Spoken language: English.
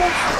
This